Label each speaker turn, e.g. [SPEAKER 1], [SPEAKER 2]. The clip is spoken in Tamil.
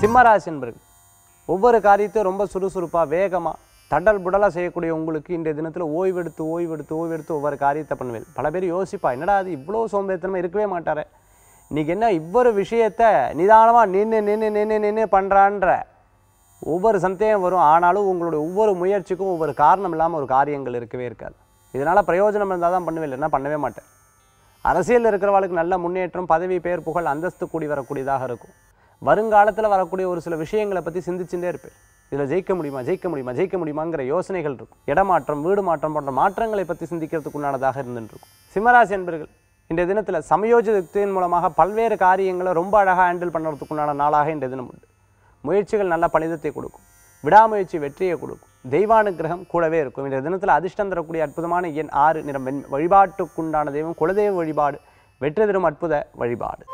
[SPEAKER 1] சிம்மராசி என்பர்கள் ஒவ்வொரு காரியத்தையும் ரொம்ப சுறுசுறுப்பாக வேகமாக தடல் புடலாக செய்யக்கூடிய உங்களுக்கு இன்றைய தினத்தில் ஓய்வெடுத்து ஓய்வெடுத்து ஓய்வெடுத்து ஒவ்வொரு காரியத்தை பண்ணுவேன். பல பேர் யோசிப்பா என்னடா அது இவ்வளோ சோம்பேறித்தனமாக இருக்கவே மாட்டார். இன்றைக்கி என்ன இவ்வொரு விஷயத்தை நிதானமாக நின்று நின்று நின்று நின்று பண்ணுறான்ற ஒவ்வொரு சந்தேகம் வரும். ஆனாலும் உங்களுடைய ஒவ்வொரு முயற்சிக்கும் ஒவ்வொரு காரணம் இல்லாமல் ஒரு காரியங்கள் இருக்கவே இருக்காது. இதனால் பிரயோஜனம் இருந்தால் தான் பண்ணுவேன் இல்லைன்னா பண்ணவே மாட்டேன். அரசியலில் இருக்கிறவளுக்கு நல்ல முன்னேற்றம் பதவி பெயர் புகழ் அந்தஸ்து கூடி வரக்கூடியதாக இருக்கும். வருங்காலத்தில் வரக்கூடிய ஒரு சில விஷயங்களை பற்றி சிந்திச்சுட்டே இருப்பேன். இதில் ஜெயிக்க முடியுமா ஜெயிக்க முடியுமா ஜெயிக்க முடியுமாங்கிற யோசனைகள் இருக்கும். இடமாற்றம் வீடு மாற்றம் போன்ற மாற்றங்களை பற்றி சிந்திக்கிறதுக்கு உண்டானதாக இருந்துருக்கும் சிம்மராசி என்பர்கள் இன்றைய தினத்தில் சமயோஜித்தின் மூலமாக பல்வேறு காரியங்களை ரொம்ப அழகாக ஹேண்டில் பண்ணுறதுக்கு உண்டான நாளாக இன்றைய தினம் உண்டு. முயற்சிகள் நல்ல பலிதத்தை கொடுக்கும். விடாமுயற்சி வெற்றியை கொடுக்கும். தெய்வானுகிரகம் கூடவே இருக்கும். இன்றைய தினத்தில் அதிர்ஷ்டம் தரக்கூடிய அற்புதமான எண் ஆறு நிறம் வெண் வழிபாட்டுக்குண்டான தெய்வம் குலதெய்வ வழிபாடு வெற்றி தரும் அற்புத வழிபாடு.